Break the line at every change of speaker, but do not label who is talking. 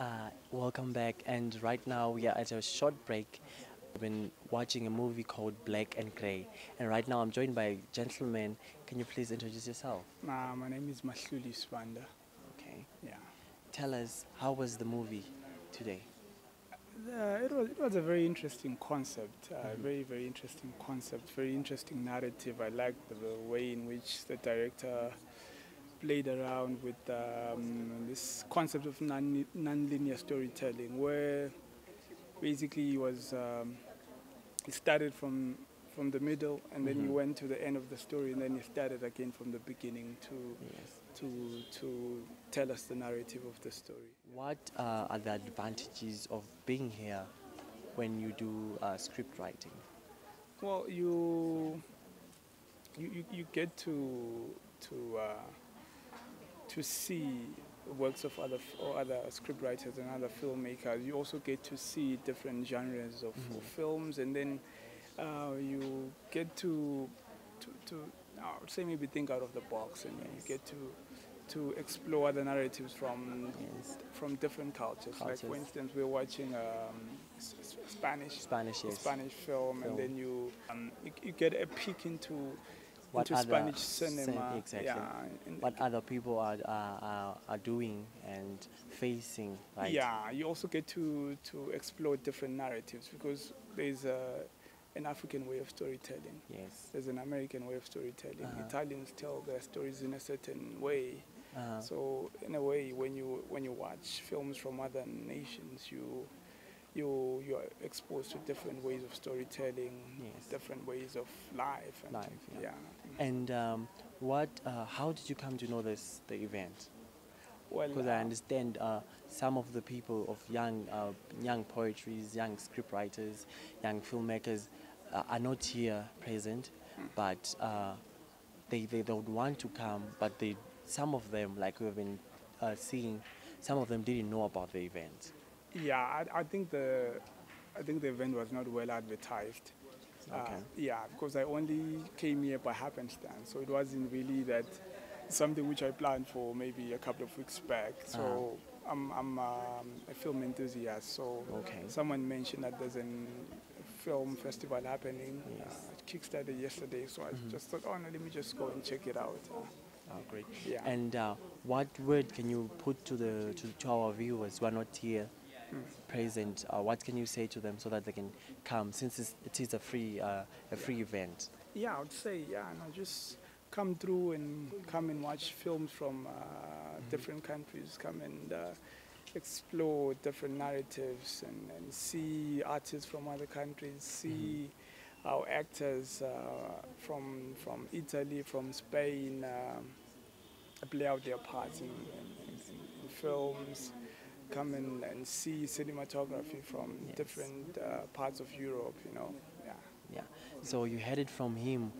Uh, welcome back, and right now we are at a short break. We've been watching a movie called Black and Grey, and right now I'm joined by a gentleman. Can you please introduce yourself?
Uh, my name is Mahluli Sibanda.
Okay.
Yeah.
Tell us, how was the movie today?
Uh, it, was, it was a very interesting concept, uh, very, very interesting concept, very interesting narrative. I liked the, the way in which the director played around with um, this concept of non, non-linear storytelling, where basically he was um, he started from from the middle and then
Mhm.
he went to the end of the story and then he started again from the beginning to
Yes.
to to tell us the narrative of the story.
What uh, are the advantages of being here when you do uh, script writing?
Well, you you you, you get to to uh, to see works of other or other scriptwriters and other filmmakers. You also get to see different genres of,
Mhm.
of films, and then uh, you get to to, to I would say maybe think out of the box, and
Yes.
you get to to explore other narratives from
Yes.
from different cultures. Like for instance, we're watching um, Spanish
Spanish,
a
yes.
Spanish film,
Film.
and then you, um, you you get a peek into
What
into
other
Spanish
cin-
cinema.
exactly.
Yeah,
What other people are, are, are, doing and facing, right?
yeah. You also get to to explore different narratives because there's a an African way of storytelling.
Yes.
There's an American way of storytelling.
Uh-huh.
Italians tell their stories in a certain way.
Uh,
So in a way, when you when you watch films from other nations, you you you are exposed to different ways of storytelling,
Yes.
different ways of life. And
Life, yeah.
yeah.
and um, what? Uh, how did you come to know this the event?
Well,
Because I
uh,
understand uh, some of the people of young uh, young poetries, young scriptwriters, young filmmakers uh, are not here present, but uh, they, they they would want to come, but they some of them, like we've been uh, seeing, some of them didn't know about the event.
Yeah, I, I think the I think the event was not well advertised.
Okay.
Uh, yeah, because I only came here by happenstance, so it wasn't really that something which I planned for maybe a couple of weeks back. So I'm I'm um, a film enthusiast, so
Okay.
someone mentioned that there's a film festival happening.
Yes.
Uh, it kickstarted yesterday, so I
Mhm.
just thought, oh no, let me just go and check it out. Uh,
Oh, great.
yeah.
And uh, what word can you put to the to, to our viewers who are not here. Present? Uh, what can you say to them so that they can come? Since it's, it is a free uh, a free event.
Yeah, I would say, yeah, no, just come through and come and watch films from uh, different countries, come and uh, explore different narratives and, and see artists from other countries, see our actors uh, from, from Italy, from Spain um, play out their parts in, in, in, in films. Come and, and see cinematography from
Yes.
different uh, parts of Europe, you know. Yeah.
Yeah. So you heard it from him.